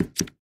you